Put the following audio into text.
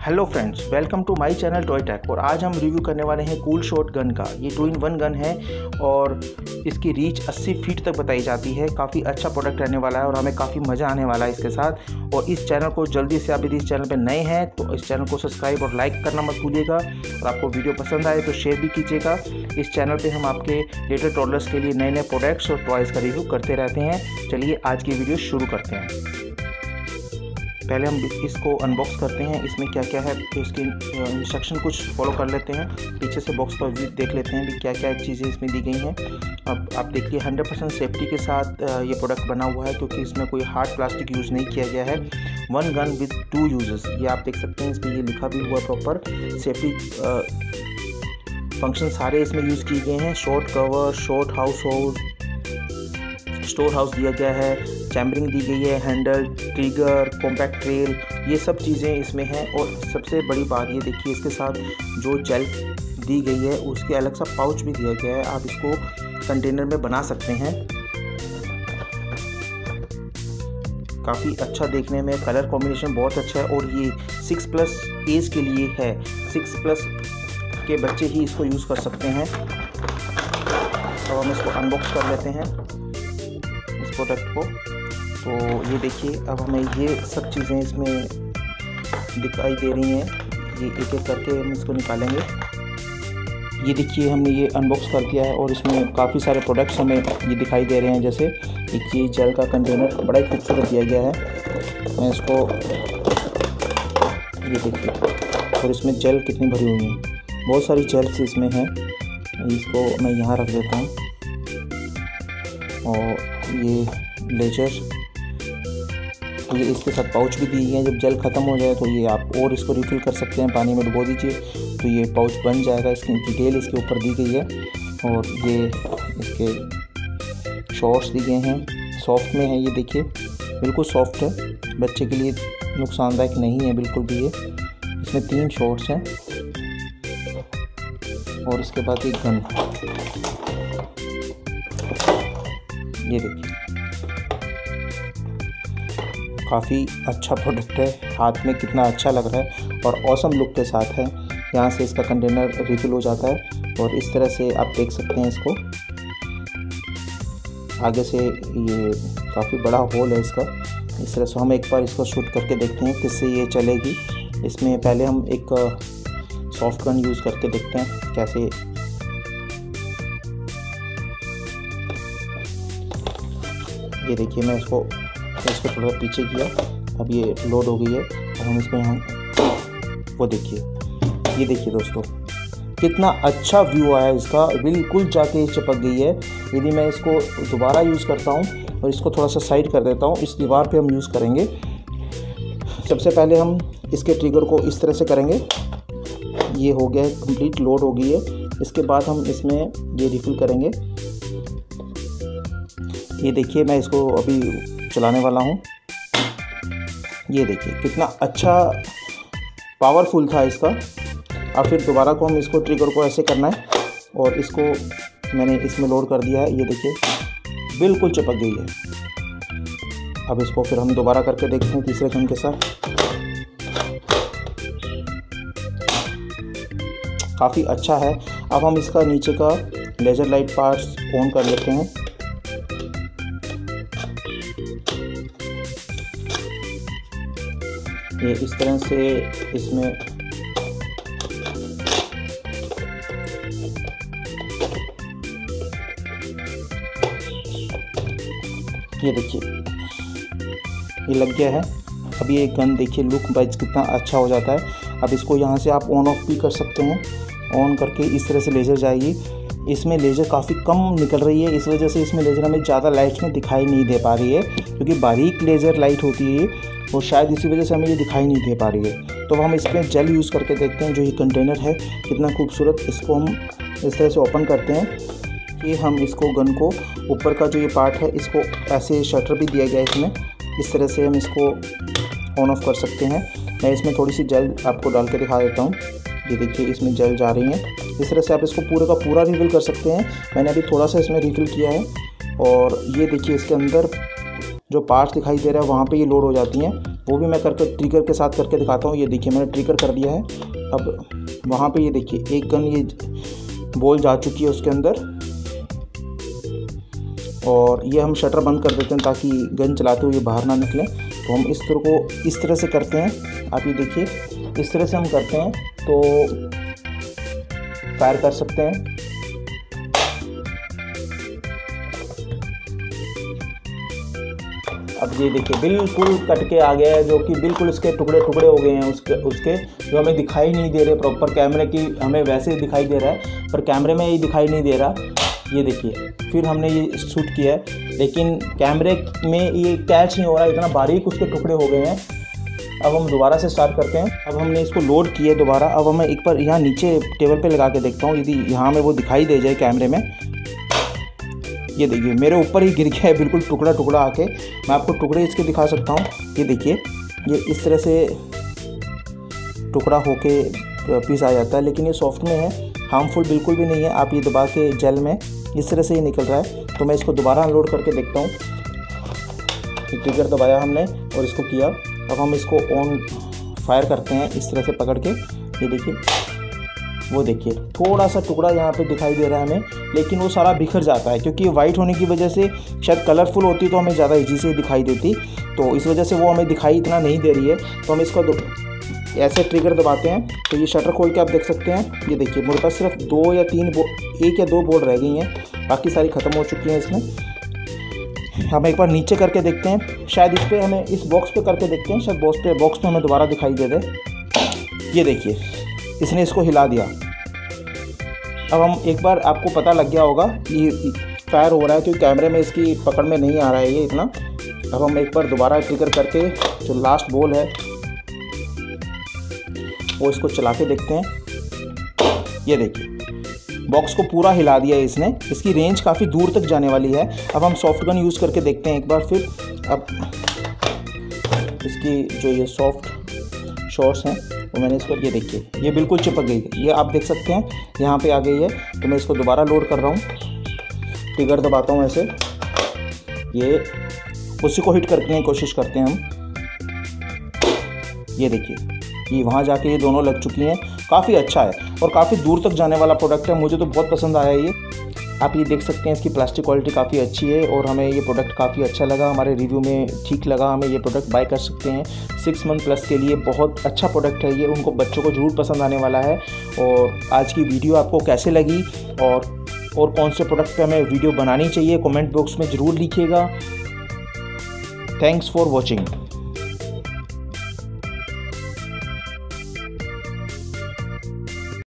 Hello friends welcome to my channel toy tech और आज हम रिव्यू करने वाले हैं कूल शॉट गन का। ये टू इन वन गन है और इसकी रीच 80 फीट तक बताई जाती है। काफ़ी अच्छा प्रोडक्ट रहने वाला है और हमें काफ़ी मज़ा आने वाला है इसके साथ। और इस चैनल को जल्दी से आप यदि इस चैनल पर नए हैं तो इस चैनल को सब्सक्राइब और लाइक करना मत भूलिएगा। और आपको वीडियो पसंद आए तो शेयर भी कीजिएगा। इस चैनल पर हम आपके लेटेस्ट टॉलर्स के लिए नए नए प्रोडक्ट्स और टॉयज़ का रिव्यू करते रहते हैं। चलिए आज की वीडियो शुरू करते हैं। पहले हम इसको अनबॉक्स करते हैं। इसमें क्या क्या है इसके इंस्ट्रक्शन कुछ फॉलो कर लेते हैं। पीछे से बॉक्स पर देख लेते हैं भी क्या क्या चीज़ें इसमें दी गई हैं। अब आप देखिए 100 परसेंट सेफ्टी के साथ ये प्रोडक्ट बना हुआ है क्योंकि इसमें कोई हार्ड प्लास्टिक यूज़ नहीं किया गया है। One gun with two uses ये आप देख सकते हैं, इसमें ये लिखा भी हुआ प्रॉपर सेफ्टी फ़ंक्शन सारे इसमें यूज़ किए गए हैं। Short cover short house hold store house दिया गया है। चैम्बरिंग दी गई है हैंडल ट्रिगर कॉम्पैक्ट ट्रेल ये सब चीज़ें इसमें हैं और सबसे बड़ी बात ये देखिए, इसके साथ जो जेल दी गई है, उसके अलग सा पाउच भी दिया गया है, आप इसको कंटेनर में बना सकते हैं। काफ़ी अच्छा देखने में कलर कॉम्बिनेशन बहुत अच्छा है और ये सिक्स प्लस एज के लिए है। सिक्स प्लस के बच्चे ही इसको यूज़ कर सकते हैं। तो हम इसको अनबॉक्स कर लेते हैं, इस प्रोडक्ट को। तो ये देखिए, अब हमें ये सब चीज़ें इसमें दिखाई दे रही हैं। ये एक एक करके हम इसको निकालेंगे। ये देखिए, हमने ये अनबॉक्स कर दिया है और इसमें काफ़ी सारे प्रोडक्ट्स हमें ये दिखाई दे रहे हैं। जैसे एक ये जेल का कंटेनर बड़ा ही खूबसूरत दिया गया है। मैं इसको ये देखिए, और इसमें जेल कितनी भरी हुई है। बहुत सारी जेल्स इसमें हैं। इसको मैं यहाँ रख देता हूँ। और ये लेजर ये इसके साथ पाउच भी दी है। जब जल ख़त्म हो जाए तो ये आप और इसको रिफ़िल कर सकते हैं, पानी में डुबो दीजिए। तो ये पाउच बन जाएगा, इसकी डिटेल इसके ऊपर दी गई है। और ये इसके शॉर्ट्स दिए हैं। सॉफ्ट में है ये, देखिए। बिल्कुल सॉफ्ट है। बच्चे के लिए नुकसानदायक नहीं है, बिल्कुल भी ये। इसमें तीन शॉर्ट्स हैं। और इसके बाद एक गन ये देखिए। काफ़ी अच्छा प्रोडक्ट है। हाथ में कितना अच्छा लग रहा है और औसम लुक के साथ है। यहाँ से इसका कंटेनर रिफिल हो जाता है और इस तरह से आप देख सकते हैं इसको। आगे से ये काफ़ी बड़ा होल है इसका। इस तरह से हम एक बार इसको शूट करके देखते हैं किससे ये चलेगी। इसमें पहले हम एक सॉफ्ट गन यूज़ करके देखते हैं कैसे ये देखिए मैं इसको इसको थोड़ा पीछे किया। अब ये लोड हो गई है। अब हम इसको यहाँ वो देखिए। ये देखिए दोस्तों, कितना अच्छा व्यू आया इसका। बिल्कुल जाके चिपक गई है। यदि मैं इसको दोबारा यूज़ करता हूँ और इसको थोड़ा सा साइड कर देता हूँ, इस दीवार पे हम यूज़ करेंगे। सबसे पहले हम इसके ट्रिगर को इस तरह से करेंगे। ये हो गया है कंप्लीट लोड हो गई है। इसके बाद हम इसमें ये रिफ़िल करेंगे। ये देखिए, मैं इसको अभी चलाने वाला हूँ। ये देखिए, कितना अच्छा पावरफुल था इसका। अब फिर दोबारा को हम इसको ट्रिगर को ऐसे करना है और इसको मैंने इसमें लोड कर दिया है। ये देखिए, बिल्कुल चिपक गई है। अब इसको फिर हम दोबारा करके देखते हैं तीसरे गन के साथ। काफ़ी अच्छा है। अब हम इसका नीचे का लेजर लाइट पार्ट्स ऑन कर लेते हैं। ये इस तरह से इसमें ये देखिए, ये लग गया है। अब ये गन देखिए लुक वाइज कितना अच्छा हो जाता है। अब इसको यहाँ से आप ऑन ऑफ़ भी कर सकते हैं। ऑन करके इस तरह से लेज़र जाएगी। इसमें लेज़र काफ़ी कम निकल रही है। इस वजह से इसमें लेज़र हमें ज़्यादा लाइट में दिखाई नहीं दे पा रही है, क्योंकि बारीक लेज़र लाइट होती है और शायद इसी वजह से हमें ये दिखाई नहीं दे पा रही है। तो हम इसमें जेल यूज़ करके देखते हैं जो ये कंटेनर है, कितना खूबसूरत इसको हम इस तरह से ओपन करते हैं कि हम इसको गन को ऊपर का जो ये पार्ट है, इसको ऐसे शटर भी दिया गया है इसमें। इस तरह से हम इसको ऑन ऑफ़ कर सकते हैं। मैं इसमें थोड़ी सी जेल आपको डाल के दिखा देता हूँ। ये देखिए, इसमें जल जा रही है। इस तरह से आप इसको पूरे का पूरा रिफ़िल कर सकते हैं। मैंने अभी थोड़ा सा इसमें रिफ़िल किया है और ये देखिए इसके अंदर जो पार्ट्स दिखाई दे रहा है, वहाँ पे ये लोड हो जाती हैं। वो भी मैं करके, ट्रिगर के साथ करके दिखाता हूँ। ये देखिए, मैंने ट्रिगर कर दिया है। अब वहाँ पे ये देखिए, एक गन ये बॉल जा चुकी है उसके अंदर। और ये हम शटर बंद कर देते हैं ताकि गन चलाते हुए बाहर ना निकलें। तो हम इस तरह को इस तरह से करते हैं। आप ये देखिए, इस तरह से हम करते हैं तो फायर कर सकते हैं। अब ये देखिए, बिल्कुल कट के आ गया है, जो कि बिल्कुल इसके टुकड़े टुकड़े हो गए हैं, उसके उसके, जो हमें दिखाई नहीं दे रहे प्रॉपर कैमरे की, हमें वैसे ही दिखाई दे रहा है, पर कैमरे में ये दिखाई नहीं दे रहा। ये देखिए, फिर हमने ये शूट किया है, लेकिन कैमरे में ये कैच नहीं हो रहा, इतना बारीक उसके टुकड़े हो गए हैं। अब हम दोबारा से स्टार्ट करते हैं। अब हमने इसको लोड किया दोबारा। अब हमें एक बार यहाँ नीचे टेबल पे लगा के देखता हूँ, यदि यहाँ में वो दिखाई दे जाए कैमरे में। ये देखिए, मेरे ऊपर ही गिर गया है, बिल्कुल टुकड़ा टुकड़ा आके। मैं आपको टुकड़े इसके दिखा सकता हूँ। ये देखिए, ये इस तरह से टुकड़ा होके पीस आ जाता है, लेकिन ये सॉफ्ट में है। हार्मफुल बिल्कुल भी नहीं है। आप ये दबा के जेल में इस तरह से ही निकल रहा है। तो मैं इसको दोबारा अनलोड करके देखता हूँ। ट्रिगर दबाया हमने और इसको किया। अब हम इसको ऑन फायर करते हैं इस तरह से पकड़ के। ये देखिए। वो देखिए थोड़ा सा टुकड़ा यहाँ पे दिखाई दे रहा है हमें, लेकिन वो सारा बिखर जाता है, क्योंकि वाइट होने की वजह से शायद कलरफुल होती तो हमें ज़्यादा ईजी से दिखाई देती। तो इस वजह से वो हमें दिखाई इतना नहीं दे रही है। तो हम इसको ऐसे ट्रिगर दबाते हैं तो ये शटर खोल के आप देख सकते हैं। ये देखिए, मेरे पास सिर्फ़ दो या तीन एक या दो बोर्ड रह गई हैं, बाकी सारी ख़त्म हो चुकी हैं इसमें। हम एक बार नीचे करके देखते हैं, शायद इस पर हमें, इस बॉक्स पे करके देखते हैं, शायद बॉक्स पे बॉक्स पे हमें दोबारा दिखाई दे दे। ये देखिए इसने इसको हिला दिया। अब हम एक बार आपको पता लग गया होगा कि फायर हो रहा है, क्योंकि कैमरे में इसकी पकड़ में नहीं आ रहा है ये इतना। अब हम एक बार दोबारा ट्रिगर करके जो लास्ट बॉल है, वो इसको चला के देखते हैं। ये देखिए बॉक्स को पूरा हिला दिया है इसने। इसकी रेंज काफ़ी दूर तक जाने वाली है। अब हम सॉफ्ट गन यूज़ करके देखते हैं एक बार फिर। अब इसकी जो ये सॉफ्ट शॉर्ट्स हैं वो मैंने इसको ये देखिए, ये बिल्कुल चिपक गई है ये आप देख सकते हैं, यहाँ पे आ गई है। तो मैं इसको दोबारा लोड कर रहा हूँ। टिगर दबाता हूँ ऐसे। ये उसी को हिट करने की कोशिश करते हैं हम। ये देखिए, ये वहाँ जाके ये दोनों लग चुकी हैं। काफ़ी अच्छा है और काफ़ी दूर तक जाने वाला प्रोडक्ट है। मुझे तो बहुत पसंद आया ये। आप ये देख सकते हैं इसकी प्लास्टिक क्वालिटी काफ़ी अच्छी है और हमें ये प्रोडक्ट काफ़ी अच्छा लगा, हमारे रिव्यू में ठीक लगा, हमें ये प्रोडक्ट बाय कर सकते हैं। सिक्स मंथ प्लस के लिए बहुत अच्छा प्रोडक्ट है ये, उनको बच्चों को ज़रूर पसंद आने वाला है। और आज की वीडियो आपको कैसे लगी और और कौन से प्रोडक्ट पे हमें वीडियो बनानी चाहिए कमेंट बॉक्स में ज़रूर लिखिएगा। Thanks for watching